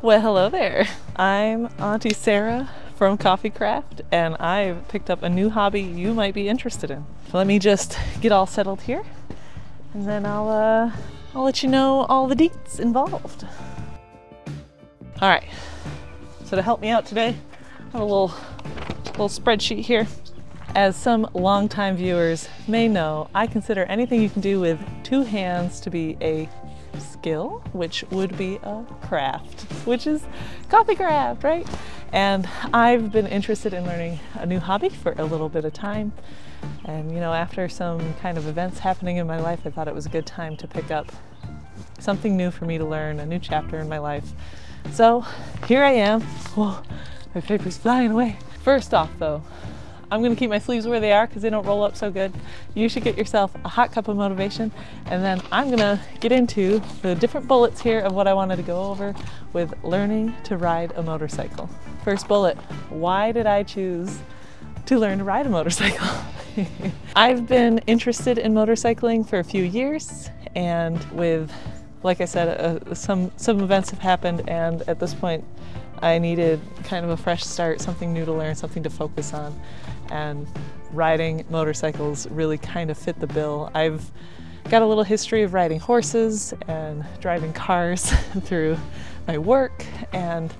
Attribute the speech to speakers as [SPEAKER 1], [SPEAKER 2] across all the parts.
[SPEAKER 1] Well, hello there. I'm Auntie Sarah from Coffee Craft, and I've picked up a new hobby you might be interested in. Let me just get all settled here, and then I'll uh, I'll let you know all the deets involved. All right. So to help me out today, I have a little little spreadsheet here. As some longtime viewers may know, I consider anything you can do with two hands to be a skill, which would be a craft, which is coffee craft, right? And I've been interested in learning a new hobby for a little bit of time. And you know, after some kind of events happening in my life, I thought it was a good time to pick up something new for me to learn, a new chapter in my life. So here I am. Whoa, my paper's flying away. First off though, I'm gonna keep my sleeves where they are because they don't roll up so good. You should get yourself a hot cup of motivation and then I'm gonna get into the different bullets here of what I wanted to go over with learning to ride a motorcycle. First bullet, why did I choose to learn to ride a motorcycle? I've been interested in motorcycling for a few years and with like I said, uh, some some events have happened, and at this point, I needed kind of a fresh start, something new to learn, something to focus on, and riding motorcycles really kind of fit the bill. I've got a little history of riding horses and driving cars through my work, and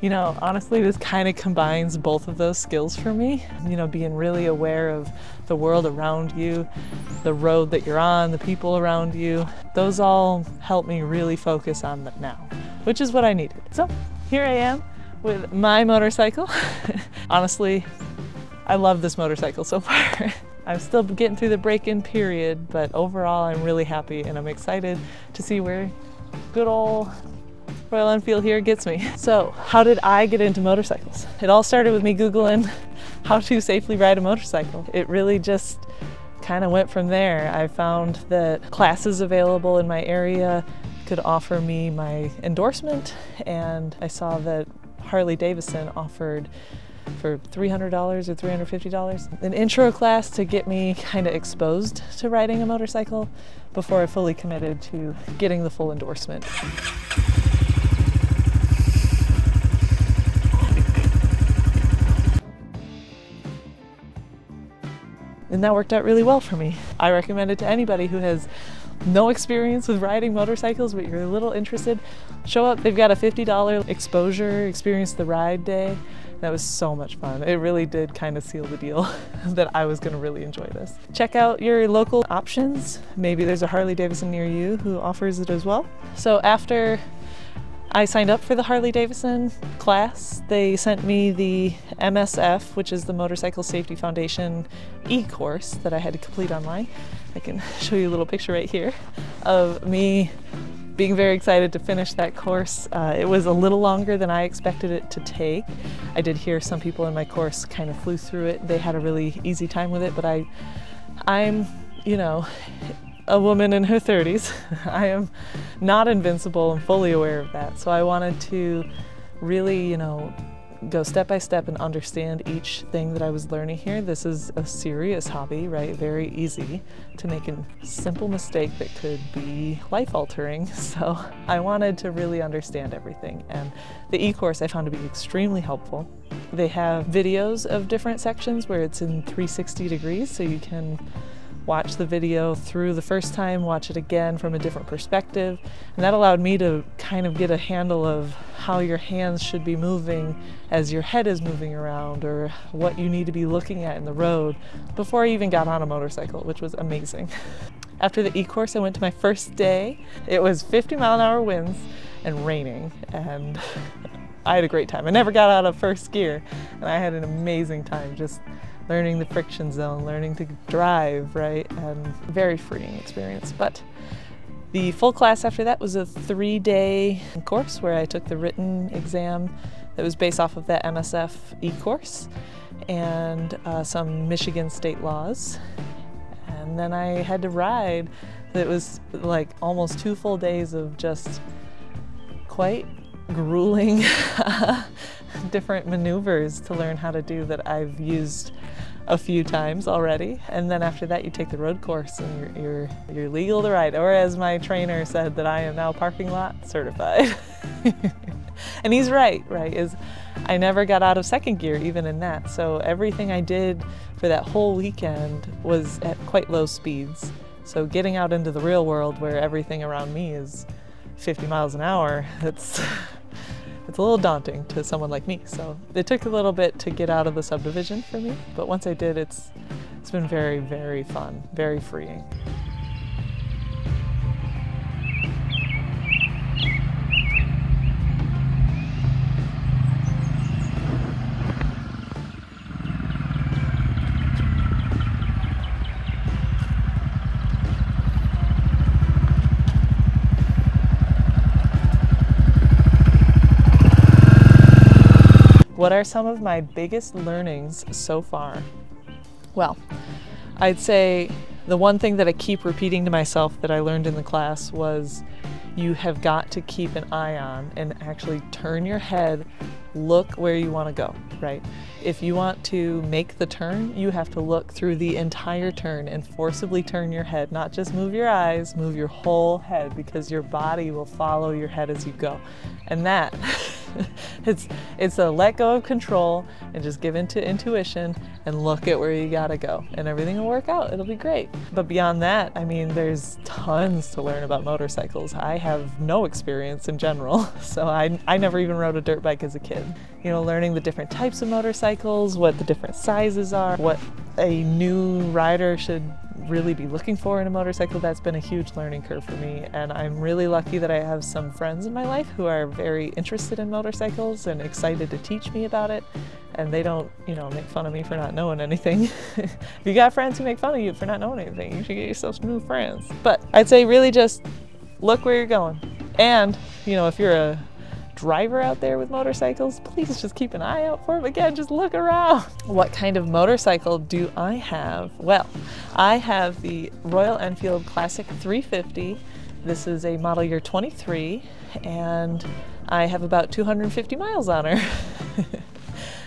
[SPEAKER 1] you know, honestly, this kind of combines both of those skills for me. You know, being really aware of the world around you, the road that you're on, the people around you. Those all help me really focus on the now, which is what I needed. So here I am with my motorcycle. Honestly, I love this motorcycle so far. I'm still getting through the break-in period, but overall I'm really happy and I'm excited to see where good old Royal Enfield here gets me. So how did I get into motorcycles? It all started with me Googling how to safely ride a motorcycle. It really just kind of went from there. I found that classes available in my area could offer me my endorsement and I saw that Harley Davidson offered for $300 or $350 an intro class to get me kind of exposed to riding a motorcycle before I fully committed to getting the full endorsement. and that worked out really well for me. I recommend it to anybody who has no experience with riding motorcycles but you're a little interested. Show up, they've got a $50 exposure, experience the ride day. That was so much fun. It really did kind of seal the deal that I was going to really enjoy this. Check out your local options. Maybe there's a Harley Davidson near you who offers it as well. So after I signed up for the Harley Davidson class. They sent me the MSF, which is the Motorcycle Safety Foundation e-course that I had to complete online. I can show you a little picture right here of me being very excited to finish that course. Uh, it was a little longer than I expected it to take. I did hear some people in my course kind of flew through it. They had a really easy time with it, but I, I'm, you know, a woman in her 30s. I am not invincible and fully aware of that. So I wanted to really, you know, go step by step and understand each thing that I was learning here. This is a serious hobby, right? Very easy to make a simple mistake that could be life altering. So I wanted to really understand everything. And the e-course I found to be extremely helpful. They have videos of different sections where it's in 360 degrees so you can watch the video through the first time, watch it again from a different perspective. And that allowed me to kind of get a handle of how your hands should be moving as your head is moving around or what you need to be looking at in the road before I even got on a motorcycle, which was amazing. After the e-course, I went to my first day. It was 50 mile an hour winds and raining and I had a great time. I never got out of first gear and I had an amazing time just learning the friction zone, learning to drive, right? And very freeing experience. But the full class after that was a three day course where I took the written exam that was based off of that MSF e course and uh, some Michigan state laws. And then I had to ride. It was like almost two full days of just quite grueling different maneuvers to learn how to do that I've used a few times already. And then after that, you take the road course and you're, you're, you're legal to ride. Or as my trainer said, that I am now parking lot certified. and he's right, right? Is I never got out of second gear even in that. So everything I did for that whole weekend was at quite low speeds. So getting out into the real world where everything around me is 50 miles an hour, it's it's a little daunting to someone like me. So it took a little bit to get out of the subdivision for me, but once I did, it's it's been very, very fun, very freeing. What are some of my biggest learnings so far? Well, I'd say the one thing that I keep repeating to myself that I learned in the class was you have got to keep an eye on and actually turn your head, look where you want to go, right? If you want to make the turn, you have to look through the entire turn and forcibly turn your head, not just move your eyes, move your whole head because your body will follow your head as you go. And that it's it's a let go of control and just give into intuition and look at where you gotta go and everything will work out. It'll be great. But beyond that i mean there's tons to learn about motorcycles. I have no experience in general so i, I never even rode a dirt bike as a kid. You know learning the different types of motorcycles what the different sizes are what a new rider should really be looking for in a motorcycle, that's been a huge learning curve for me. And I'm really lucky that I have some friends in my life who are very interested in motorcycles and excited to teach me about it. And they don't, you know, make fun of me for not knowing anything. if you got friends who make fun of you for not knowing anything, you should get yourself some new friends. But I'd say really just look where you're going. And, you know, if you're a driver out there with motorcycles, please just keep an eye out for them. Again, just look around. What kind of motorcycle do I have? Well, I have the Royal Enfield Classic 350. This is a model year 23, and I have about 250 miles on her.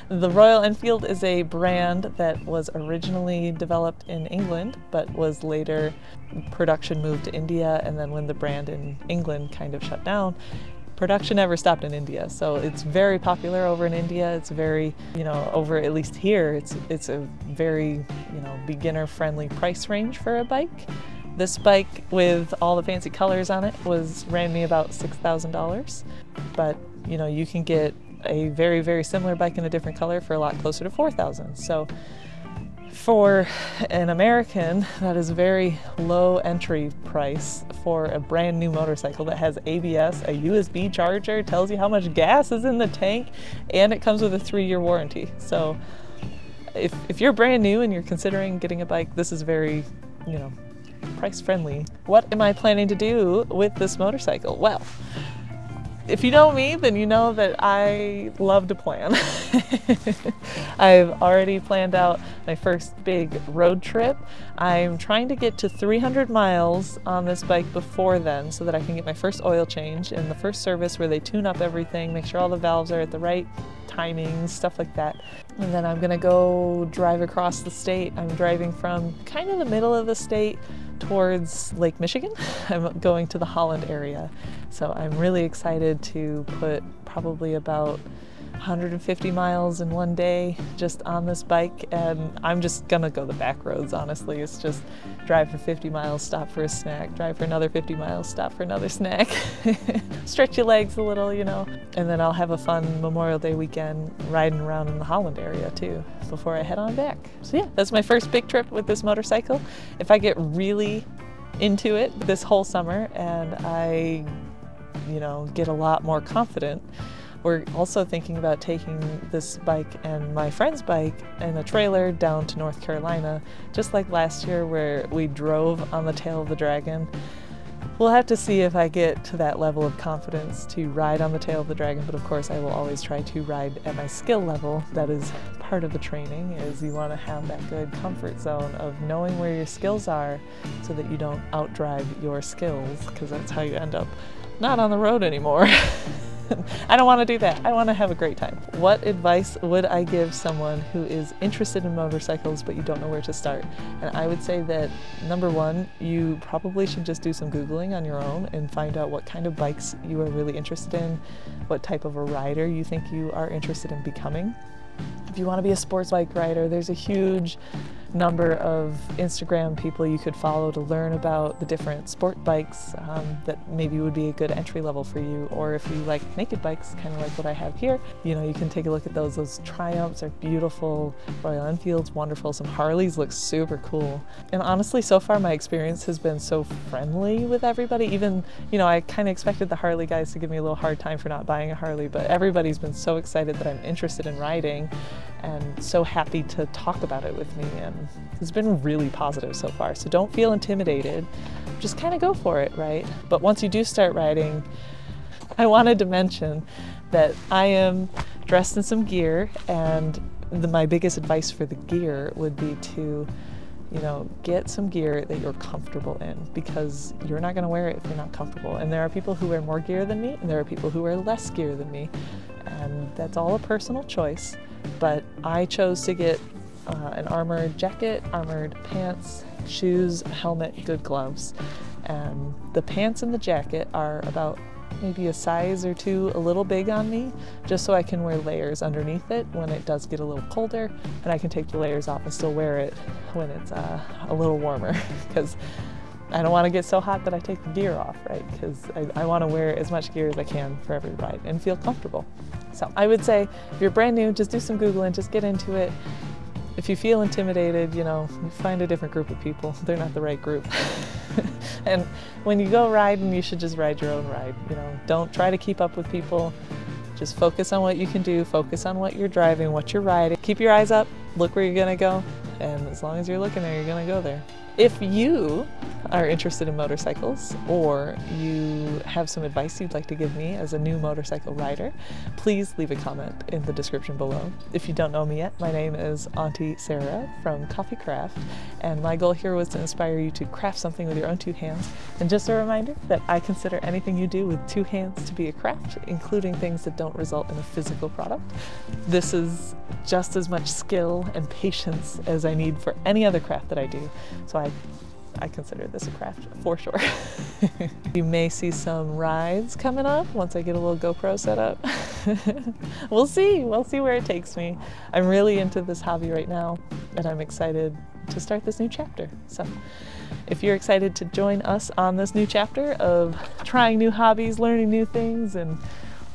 [SPEAKER 1] The Royal Enfield is a brand that was originally developed in England, but was later production moved to India. And then when the brand in England kind of shut down, production never stopped in India. So it's very popular over in India. It's very, you know, over at least here, it's, it's a very, you know, beginner friendly price range for a bike. This bike with all the fancy colors on it was ran me about $6,000. But, you know, you can get a very, very similar bike in a different color for a lot closer to 4,000. So for an American, that is very low entry price for a brand new motorcycle that has ABS, a USB charger, tells you how much gas is in the tank, and it comes with a three year warranty. So if, if you're brand new and you're considering getting a bike, this is very, you know, price friendly. What am I planning to do with this motorcycle? Well, if you know me, then you know that I love to plan. I've already planned out my first big road trip. I'm trying to get to 300 miles on this bike before then so that I can get my first oil change and the first service where they tune up everything, make sure all the valves are at the right timings, stuff like that. And then I'm gonna go drive across the state. I'm driving from kind of the middle of the state towards Lake Michigan. I'm going to the Holland area. So I'm really excited to put probably about 150 miles in one day just on this bike and I'm just gonna go the back roads honestly. It's just drive for 50 miles stop for a snack drive for another 50 miles stop for another snack. Stretch your legs a little you know. And then I'll have a fun Memorial Day weekend riding around in the Holland area too before I head on back. So yeah that's my first big trip with this motorcycle. If I get really into it this whole summer and I you know get a lot more confident we're also thinking about taking this bike and my friend's bike and a trailer down to North Carolina, just like last year where we drove on the tail of the dragon. We'll have to see if I get to that level of confidence to ride on the tail of the dragon, but of course I will always try to ride at my skill level. That is part of the training is you want to have that good comfort zone of knowing where your skills are so that you don't outdrive your skills because that's how you end up not on the road anymore. I don't want to do that. I want to have a great time. What advice would I give someone who is interested in motorcycles but you don't know where to start? And I would say that number one, you probably should just do some Googling on your own and find out what kind of bikes you are really interested in, what type of a rider you think you are interested in becoming. If you want to be a sports bike rider, there's a huge number of Instagram people you could follow to learn about the different sport bikes um, that maybe would be a good entry level for you. Or if you like naked bikes, kind of like what I have here, you know, you can take a look at those. Those Triumphs are beautiful, Royal Enfield's wonderful, some Harleys look super cool. And honestly, so far my experience has been so friendly with everybody. Even, you know, I kind of expected the Harley guys to give me a little hard time for not buying a Harley, but everybody's been so excited that I'm interested in riding and so happy to talk about it with me. And it's been really positive so far. So don't feel intimidated. Just kind of go for it, right? But once you do start riding, I wanted to mention that I am dressed in some gear, and the, my biggest advice for the gear would be to you know, get some gear that you're comfortable in because you're not going to wear it if you're not comfortable. And there are people who wear more gear than me, and there are people who wear less gear than me. And that's all a personal choice but I chose to get uh, an armored jacket, armored pants, shoes, helmet, good gloves. And the pants and the jacket are about maybe a size or two a little big on me, just so I can wear layers underneath it when it does get a little colder, and I can take the layers off and still wear it when it's uh, a little warmer, because I don't want to get so hot that I take the gear off, right? Because I, I want to wear as much gear as I can for every ride and feel comfortable. So I would say if you're brand new, just do some Googling, just get into it. If you feel intimidated, you know, find a different group of people. They're not the right group. and when you go riding, you should just ride your own ride. You know, don't try to keep up with people. Just focus on what you can do, focus on what you're driving, what you're riding. Keep your eyes up, look where you're gonna go, and as long as you're looking there, you're gonna go there. If you are interested in motorcycles or you have some advice you'd like to give me as a new motorcycle rider, please leave a comment in the description below. If you don't know me yet, my name is Auntie Sarah from Coffee Craft, and my goal here was to inspire you to craft something with your own two hands. And just a reminder that I consider anything you do with two hands to be a craft, including things that don't result in a physical product. This is just as much skill and patience as I need for any other craft that I do. So I I consider this a craft for sure. you may see some rides coming up once I get a little GoPro set up. we'll see, we'll see where it takes me. I'm really into this hobby right now and I'm excited to start this new chapter. So if you're excited to join us on this new chapter of trying new hobbies, learning new things, and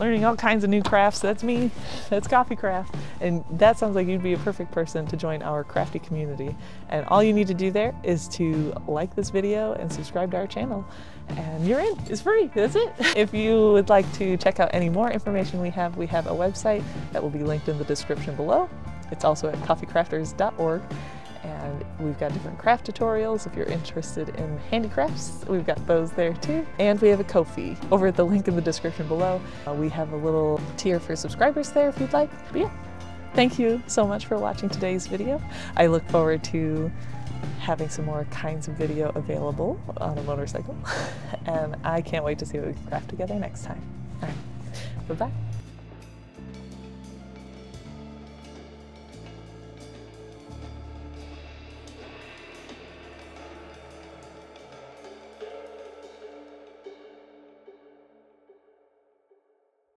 [SPEAKER 1] learning all kinds of new crafts. That's me. That's Coffee Craft. And that sounds like you'd be a perfect person to join our crafty community. And all you need to do there is to like this video and subscribe to our channel. And you're in. It's free. That's it. If you would like to check out any more information we have, we have a website that will be linked in the description below. It's also at coffeecrafters.org and we've got different craft tutorials. If you're interested in handicrafts we've got those there too. And we have a Ko-fi over at the link in the description below. Uh, we have a little tier for subscribers there if you'd like. But yeah thank you so much for watching today's video. I look forward to having some more kinds of video available on a motorcycle. And I can't wait to see what we craft together next time. All right. Bye bye